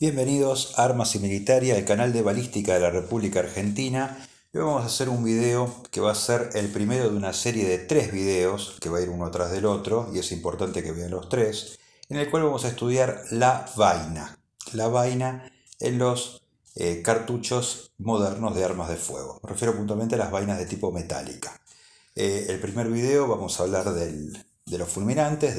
Bienvenidos a Armas y Militaria, el canal de balística de la República Argentina. Hoy vamos a hacer un video que va a ser el primero de una serie de tres videos, que va a ir uno tras del otro, y es importante que vean los tres, en el cual vamos a estudiar la vaina. La vaina en los eh, cartuchos modernos de armas de fuego. Me refiero puntualmente a las vainas de tipo metálica. Eh, el primer video vamos a hablar de los fulminantes,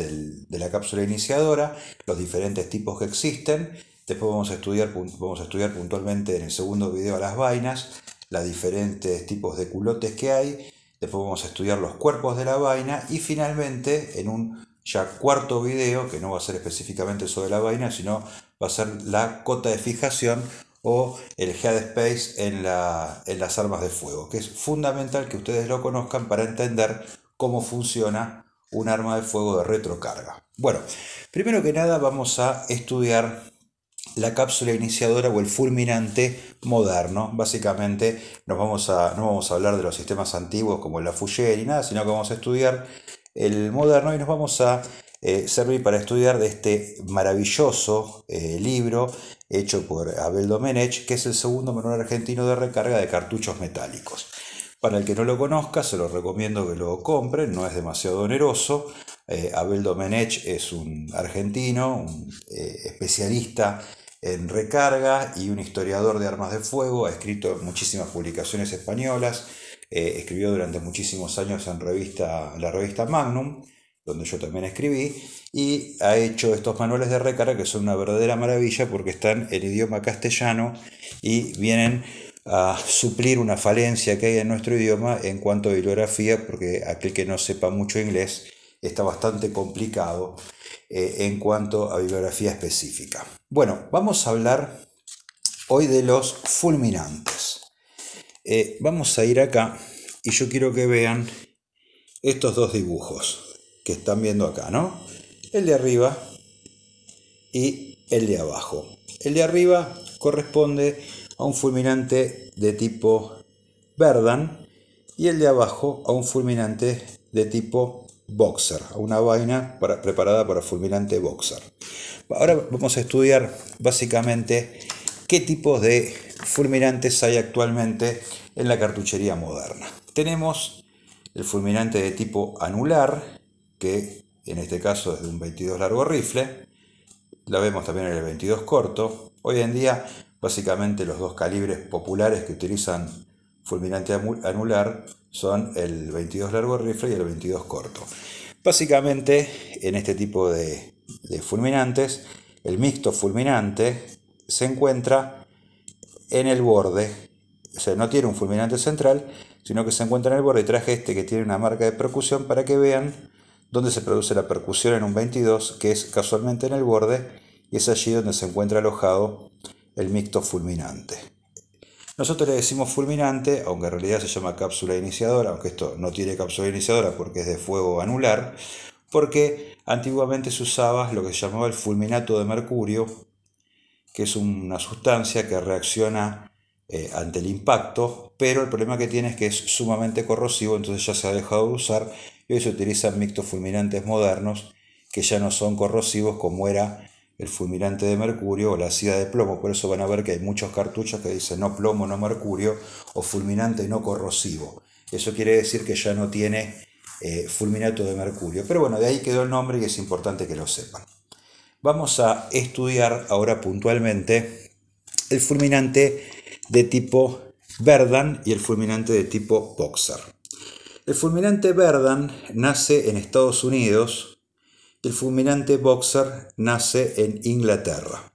de la cápsula iniciadora, los diferentes tipos que existen Después vamos a estudiar, vamos a estudiar puntualmente en el segundo video las vainas, los diferentes tipos de culotes que hay. Después vamos a estudiar los cuerpos de la vaina y finalmente en un ya cuarto video, que no va a ser específicamente sobre la vaina, sino va a ser la cota de fijación o el headspace en, en las armas de fuego, que es fundamental que ustedes lo conozcan para entender cómo funciona un arma de fuego de retrocarga. Bueno, primero que nada vamos a estudiar la cápsula iniciadora o el fulminante moderno. Básicamente nos vamos a, no vamos a hablar de los sistemas antiguos como la Fouché y nada, sino que vamos a estudiar el moderno y nos vamos a eh, servir para estudiar de este maravilloso eh, libro hecho por Abel Domenech, que es el segundo manual argentino de recarga de cartuchos metálicos. Para el que no lo conozca, se lo recomiendo que lo compren, no es demasiado oneroso. Eh, Abel Domenech es un argentino, un especialista en recarga y un historiador de armas de fuego, ha escrito muchísimas publicaciones españolas, eh, escribió durante muchísimos años en revista, la revista Magnum, donde yo también escribí, y ha hecho estos manuales de recarga que son una verdadera maravilla porque están en idioma castellano y vienen a suplir una falencia que hay en nuestro idioma en cuanto a bibliografía, porque aquel que no sepa mucho inglés está bastante complicado eh, en cuanto a bibliografía específica. Bueno, vamos a hablar hoy de los fulminantes. Eh, vamos a ir acá y yo quiero que vean estos dos dibujos que están viendo acá, ¿no? El de arriba y el de abajo. El de arriba corresponde a un fulminante de tipo Verdan y el de abajo a un fulminante de tipo Boxer, una vaina preparada para fulminante Boxer. Ahora vamos a estudiar básicamente qué tipos de fulminantes hay actualmente en la cartuchería moderna. Tenemos el fulminante de tipo anular, que en este caso es de un 22 largo rifle. La vemos también en el 22 corto. Hoy en día, básicamente los dos calibres populares que utilizan fulminante anular son el 22 largo rifle y el 22 corto. Básicamente, en este tipo de, fulminantes, el mixto fulminante se encuentra en el borde, o sea, no tiene un fulminante central, sino que se encuentra en el borde. Traje este que tiene una marca de percusión para que vean dónde se produce la percusión en un 22, que es casualmente en el borde, y es allí donde se encuentra alojado el mixto fulminante. Nosotros le decimos fulminante, aunque en realidad se llama cápsula iniciadora, aunque esto no tiene cápsula iniciadora porque es de fuego anular, porque antiguamente se usaba lo que se llamaba el fulminato de mercurio, que es una sustancia que reacciona eh, ante el impacto, pero el problema que tiene es que es sumamente corrosivo, entonces ya se ha dejado de usar y hoy se utilizan mixtos fulminantes modernos que ya no son corrosivos como era el fulminante de mercurio o la sida de plomo. Por eso van a ver que hay muchos cartuchos que dicen no plomo, no mercurio o fulminante no corrosivo. Eso quiere decir que ya no tiene eh, fulminato de mercurio. Pero bueno, de ahí quedó el nombre y es importante que lo sepan. Vamos a estudiar ahora puntualmente el fulminante de tipo Verdan y el fulminante de tipo Boxer. El fulminante Verdan nace en Estados Unidos el fulminante Boxer nace en Inglaterra.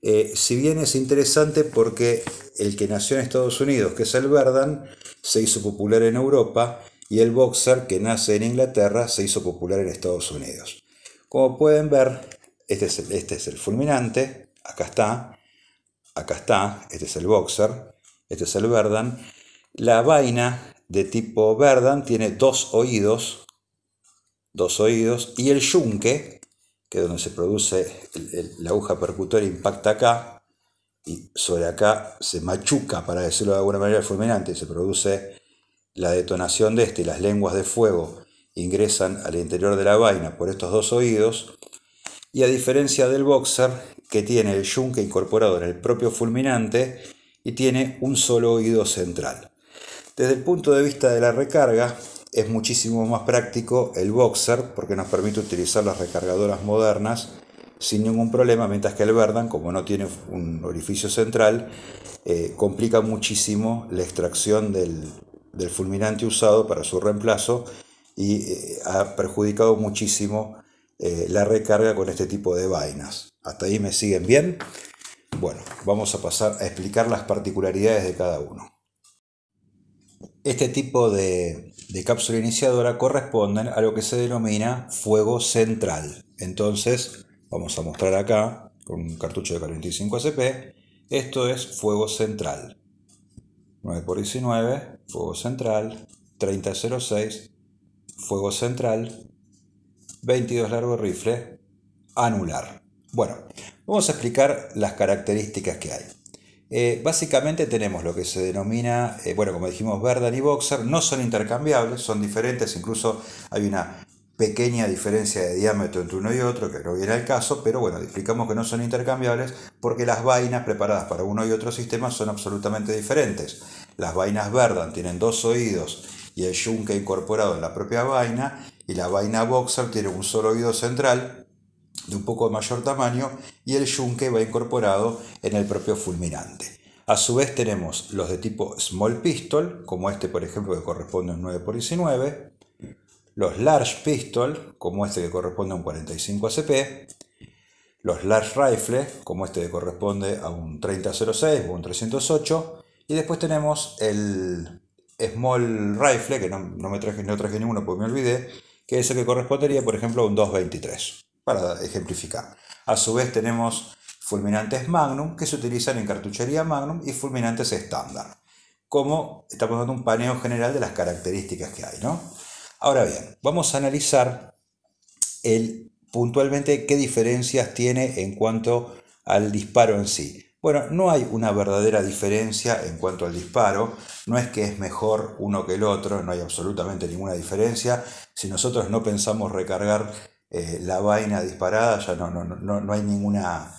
Eh, si bien es interesante porque el que nació en Estados Unidos, que es el Verdan, se hizo popular en Europa y el Boxer, que nace en Inglaterra, se hizo popular en Estados Unidos. Como pueden ver, este es el, este es el fulminante, acá está, acá está, este es el Boxer, este es el Verdan. La vaina de tipo Verdan tiene dos oídos, dos oídos, y el yunque, que es donde se produce la aguja percutora, impacta acá, y sobre acá se machuca, para decirlo de alguna manera, el fulminante, se produce la detonación de este, y las lenguas de fuego ingresan al interior de la vaina por estos dos oídos, y a diferencia del boxer, que tiene el yunque incorporado en el propio fulminante y tiene un solo oído central. Desde el punto de vista de la recarga, es muchísimo más práctico el Boxer porque nos permite utilizar las recargadoras modernas sin ningún problema, mientras que el Verdan, como no tiene un orificio central, eh, complica muchísimo la extracción del, fulminante usado para su reemplazo y eh, ha perjudicado muchísimo eh, la recarga con este tipo de vainas. ¿Hasta ahí me siguen bien? Bueno, vamos a pasar a explicar las particularidades de cada uno. Este tipo de, cápsula iniciadora corresponden a lo que se denomina fuego central. Entonces, vamos a mostrar acá con un cartucho de 45 ACP. Esto es fuego central. 9x19, fuego central, 3006, fuego central, 22 largo rifle, anular. Bueno, vamos a explicar las características que hay. Eh, básicamente tenemos lo que se denomina, eh, bueno, como dijimos, Verdan y Boxer, no son intercambiables, son diferentes, incluso hay una pequeña diferencia de diámetro entre uno y otro, que no viene al caso, pero bueno, explicamos que no son intercambiables porque las vainas preparadas para uno y otro sistema son absolutamente diferentes. Las vainas Verdan tienen dos oídos y el yunque incorporado en la propia vaina, y la vaina Boxer tiene un solo oído central de un poco mayor tamaño y el yunque va incorporado en el propio fulminante. A su vez tenemos los de tipo Small Pistol, como este por ejemplo que corresponde a un 9x19, los Large Pistol, como este que corresponde a un 45 ACP, los Large Rifle, como este que corresponde a un 3006 o un 308, y después tenemos el Small Rifle, que no, me traje, no traje ninguno porque me olvidé, que es el que correspondería por ejemplo a un 223 para ejemplificar. A su vez tenemos fulminantes Magnum que se utilizan en cartuchería Magnum y fulminantes estándar. Como estamos dando un paneo general de las características que hay, ¿no? Ahora bien, vamos a analizar el, puntualmente qué diferencias tiene en cuanto al disparo en sí. Bueno, no hay una verdadera diferencia en cuanto al disparo, no es que es mejor uno que el otro, no hay absolutamente ninguna diferencia. Si nosotros no pensamos recargar eh, la vaina disparada, ya no, no, no, no hay ninguna,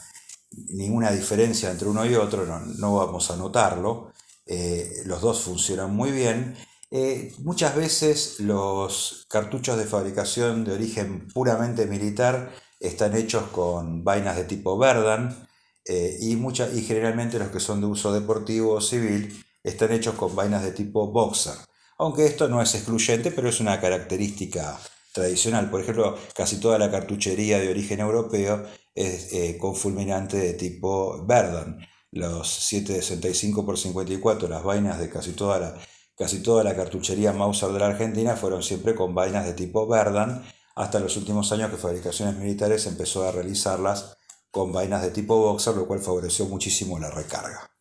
ninguna diferencia entre uno y otro, no, vamos a notarlo. Eh, los dos funcionan muy bien. Eh, muchas veces los cartuchos de fabricación de origen puramente militar están hechos con vainas de tipo Verdan y, y generalmente los que son de uso deportivo o civil están hechos con vainas de tipo Boxer. Aunque esto no es excluyente, pero es una característica tradicional. Por ejemplo, casi toda la cartuchería de origen europeo es eh, con fulminante de tipo Verdon. Los 765 x 54, las vainas de casi toda la, casi toda la cartuchería Mauser de la Argentina fueron siempre con vainas de tipo Verdon, hasta los últimos años que Fabricaciones Militares empezó a realizarlas con vainas de tipo Boxer, lo cual favoreció muchísimo la recarga.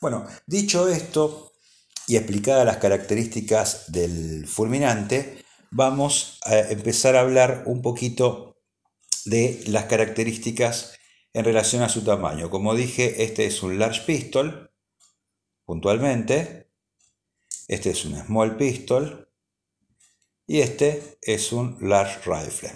Bueno, dicho esto y explicadas las características del fulminante, vamos a empezar a hablar un poquito de las características en relación a su tamaño. Como dije, este es un large pistol, puntualmente. Este es un small pistol. Y este es un large rifle.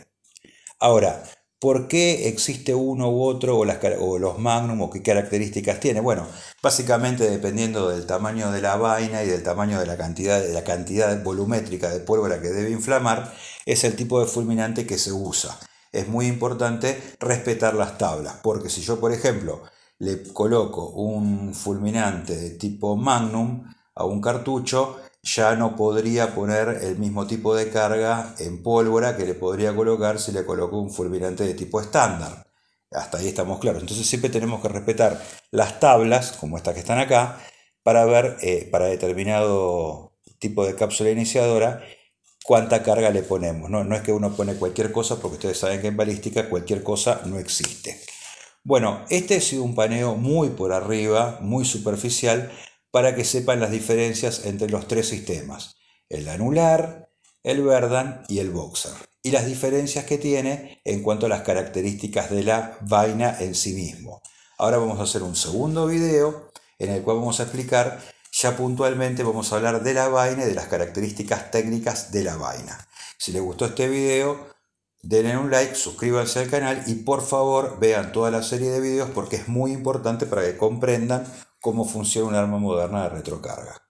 Ahora, ¿Por qué existe uno u otro o, los Magnum o qué características tiene? Bueno, básicamente dependiendo del tamaño de la vaina y del tamaño de la cantidad, de la cantidad volumétrica de pólvora que debe inflamar, es el tipo de fulminante que se usa. Es muy importante respetar las tablas, porque si yo, por ejemplo, le coloco un fulminante de tipo Magnum a un cartucho, ya no podría poner el mismo tipo de carga en pólvora que le podría colocar si le coloco un fulminante de tipo estándar. Hasta ahí estamos claros. Entonces siempre tenemos que respetar las tablas, como estas que están acá, para ver eh, para determinado tipo de cápsula iniciadora cuánta carga le ponemos. No, no es que uno pone cualquier cosa, porque ustedes saben que en balística cualquier cosa no existe. Bueno, este ha sido un paneo muy por arriba, muy superficial, para que sepan las diferencias entre los tres sistemas, el anular, el Verdan y el Boxer, y las diferencias que tiene en cuanto a las características de la vaina en sí mismo. Ahora vamos a hacer un segundo video en el cual vamos a explicar, ya puntualmente vamos a hablar de la vaina y de las características técnicas de la vaina. Si les gustó este video, denle un like, suscríbanse al canal y por favor vean toda la serie de videos porque es muy importante para que comprendan cómo funciona un arma moderna de retrocarga.